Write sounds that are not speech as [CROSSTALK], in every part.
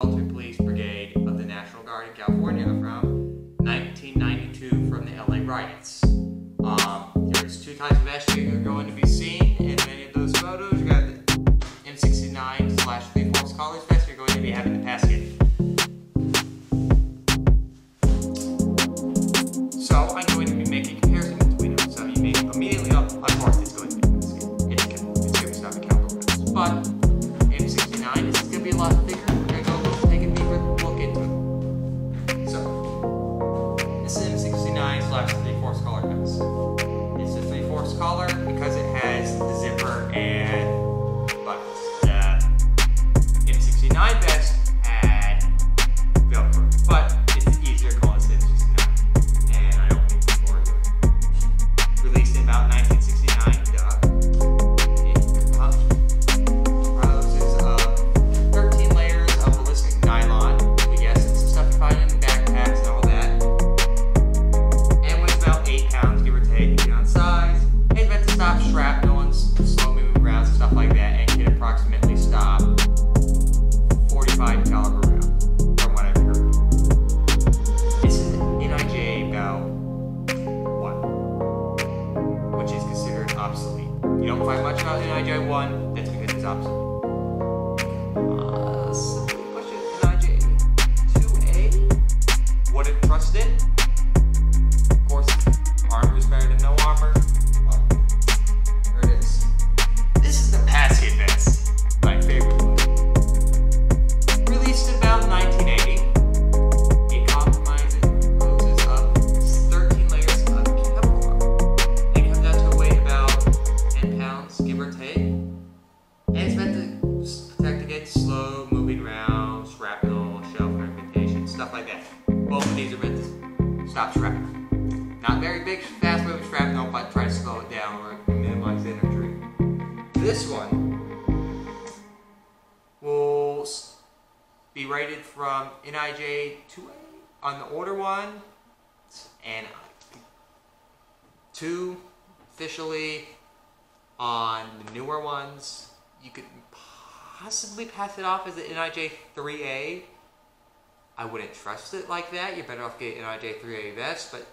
Military Police Brigade of the National Guard in California from 1992 from the LA riots. Um, there's two types of vests you're going to be seen in many of those photos. You got the M69 slash 3 4 Collar vest, you're going to be having the PASGT. So I'm going to be making comparison between them. So you may immediately up, course, it's going to be this. It's, going to be caliber vest. But M69 this is going to be a lot thicker. Rated from NIJ 2A on the older one, and 2 officially on the newer ones. You could possibly pass it off as an NIJ 3A. I wouldn't trust it like that. You're better off getting NIJ 3A vest, but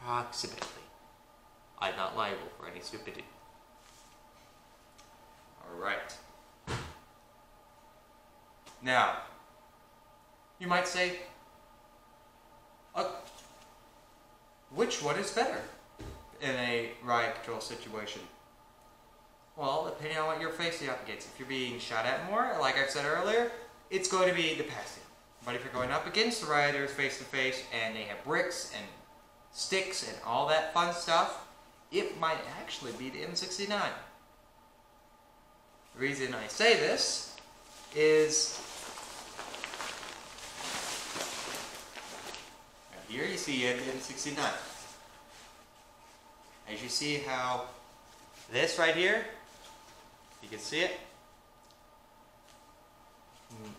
approximately. I'm not liable for any stupidity. Alright. Now, you might say, uh, which one is better in a riot control situation? Well, depending on what you're facing up against. If you're being shot at more, like I said earlier, it's going to be the PASGT. But if you're going up against the rioters face to face and they have bricks and sticks and all that fun stuff, it might actually be the M69. The reason I say this is here you see it M69. As you see how this right here, you can see it, Mm.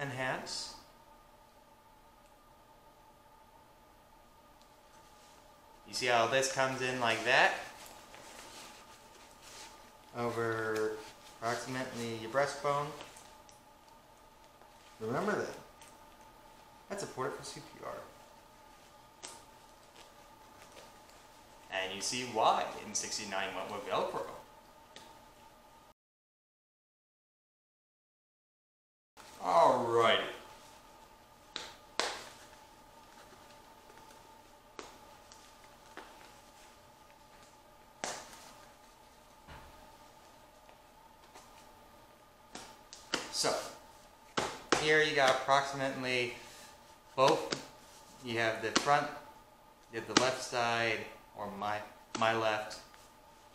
enhance. You see how this comes in like that? Over approximately your breastbone. Remember that. That's important for CPR. You see why M69 went with Velcro. Alrighty. So, here you got approximately both. You have the front, you have the left side, or my my left,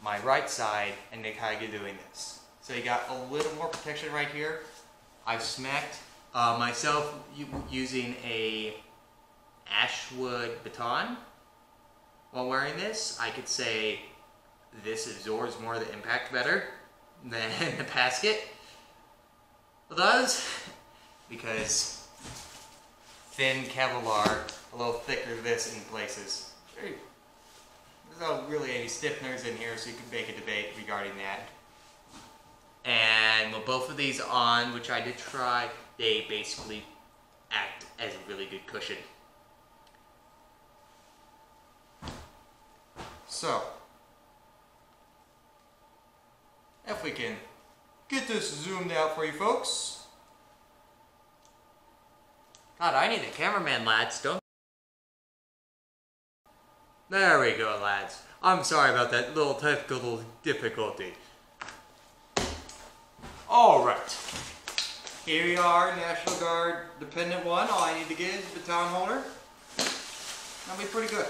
my right side, and they kind doing this. So you got a little more protection right here. I've smacked uh, myself using a ashwood baton while wearing this. I could say this absorbs more of the impact better than [LAUGHS] the PASGT does [LAUGHS] because thin Kevlar, a little thicker this in places. Not really any stiffeners in here, so you can make a debate regarding that. And with both of these on, which I did try they basically act as a really good cushion. So, if we can get this zoomed out for you folks. God, I need a cameraman, lads. Don't. There we go, lads. I'm sorry about that little technical difficulty. Alright. Here we are, National Guard Dependent 1. All I need to get is the baton holder. That'll be pretty good.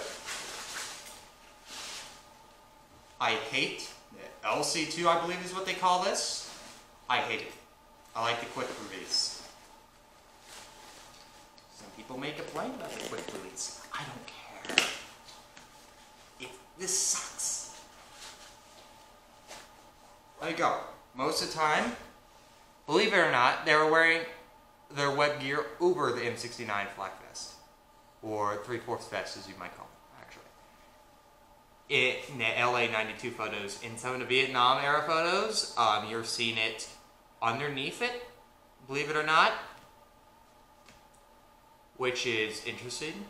I hate the LC2, I believe is what they call this. I hate it. I like the quick release. Some people make a point about the quick release. I don't care. This sucks. There you go. Most of the time, believe it or not, they were wearing their web gear over the M69 flak vest. Or three-fourths vest, as you might call it, actually. It, in the LA 92 photos, in some of the Vietnam era photos, um, you're seeing it underneath it, believe it or not, which is interesting.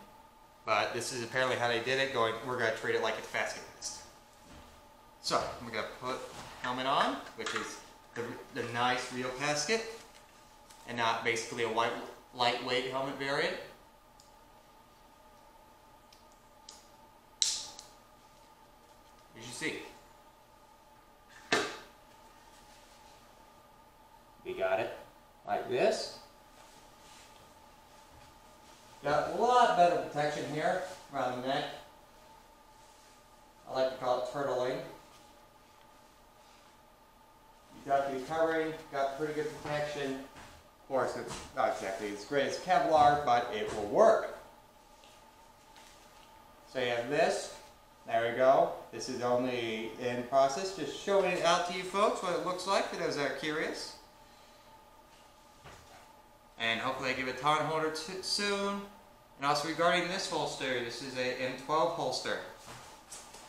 But this is apparently how they did it. Going, we're gonna treat it like it's PASGT vest. So we're gonna put helmet on, which is the, the nice real PASGT, and not basically a white lightweight helmet variant. As you see, We got it. like this. Got lot better protection here around the neck. I like to call it turtling. You got the covering, got pretty good protection. Of course, it's not exactly as great as Kevlar, but it will work. So you have this. There we go. This is only in process. Just showing it out to you folks what it looks like for those that are curious. And hopefully I give a ton holder soon. And also regarding this holster, this is a M12 holster.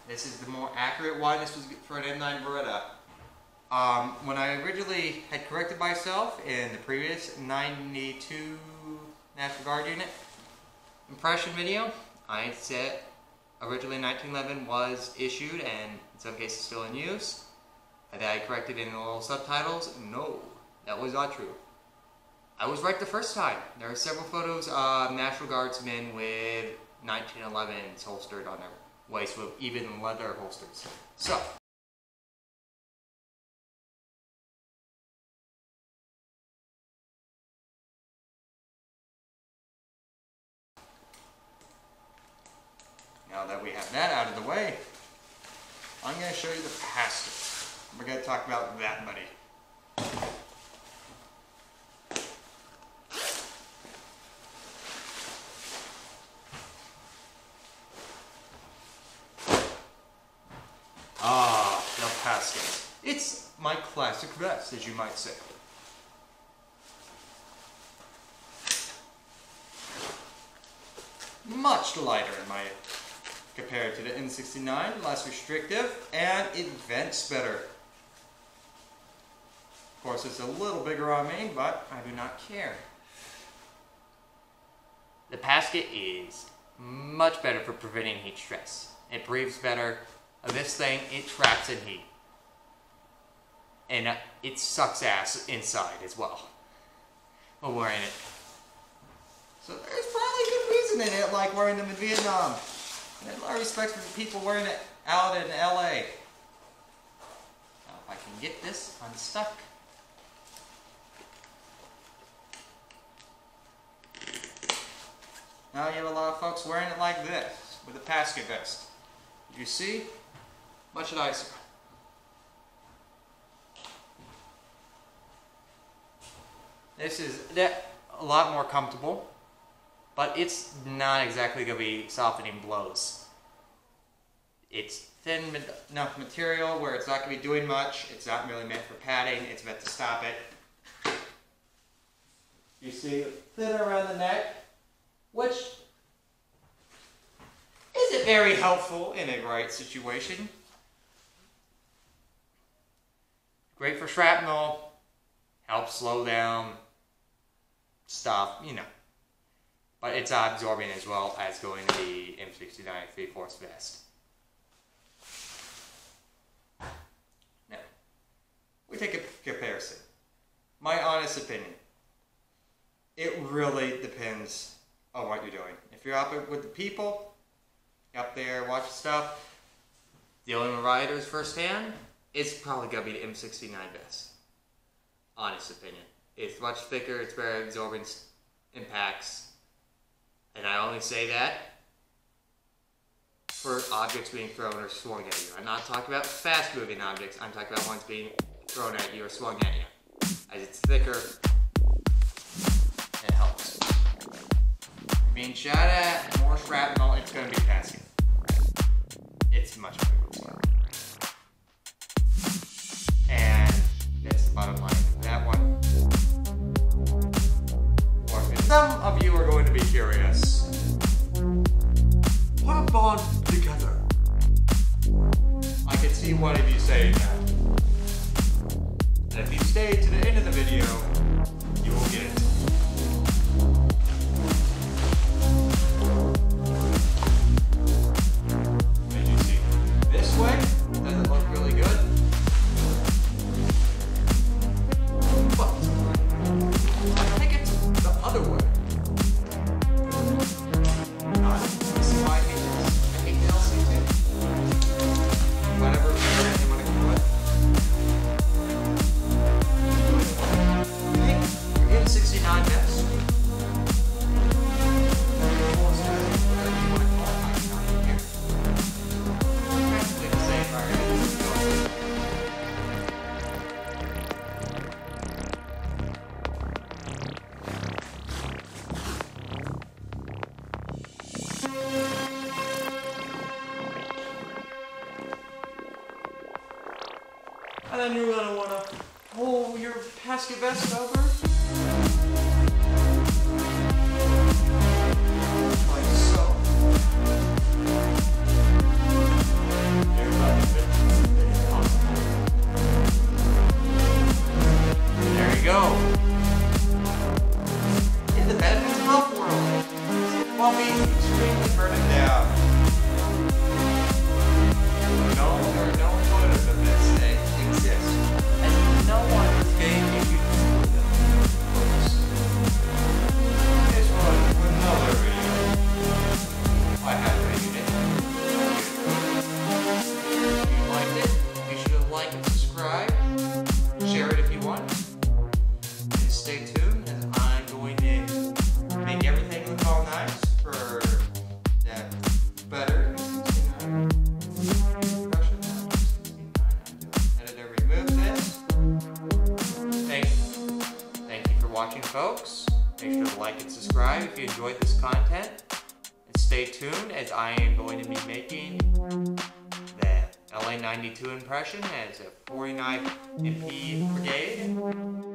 This is the more accurate one. This was for an M9 Beretta. Um, when I originally had corrected myself in the previous 92 National Guard unit impression video, I had said originally 1911 was issued and in some cases still in use. And I corrected in the little subtitles. No, that was not true. I was right the first time. There are several photos of National Guardsmen with 1911s holstered on their waist with even leather holsters. So, now that we have that out of the way, I'm going to show you the PASGT. We're going to talk about that buddy. Ah, Del Pasco. It's my as you might say. Much lighter in my compared to the M69, less restrictive, and it vents better. Of course, it's a little bigger on me, but I do not care. The PASGT is much better for preventing heat stress. It breathes better. This thing, it traps in heat. And uh, it sucks ass inside as well. While wearing it. So there's probably good reason in it, like wearing them in Vietnam. And a lot of respect for the people wearing it out in LA. Now, if I can get this unstuck. Now you have a lot of folks wearing it like this, with a PASGT vest. You see? Much nicer. This is a lot more comfortable, but it's not exactly going to be softening blows. It's thin enough material where it's not going to be doing much. It's not really meant for padding. It's meant to stop it. You see, thinner around the neck, which isn't very helpful in a right situation. Great for shrapnel, helps slow down stuff, you know. But it's absorbing as well as going to the M69 3 Force vest. Now, we take a comparison. My honest opinion. It really depends on what you're doing. If you're up with the people, up there watching stuff, dealing with riders firsthand, it's probably gonna be the M69 vest. Honest opinion. It's much thicker, it's very absorbing impacts, and I only say that for objects being thrown or swung at you. I'm not talking about fast moving objects, I'm talking about ones being thrown at you or swung at you. As it's thicker, it helps. Being shot at, more shrapnel, it's gonna be PASGT. It's much better. And that's the bottom line some of you are going to be curious, your PASGT vest over. Folks. Make sure to like and subscribe if you enjoyed this content. And stay tuned as I am going to be making the LA 92 impression as a 49 MP brigade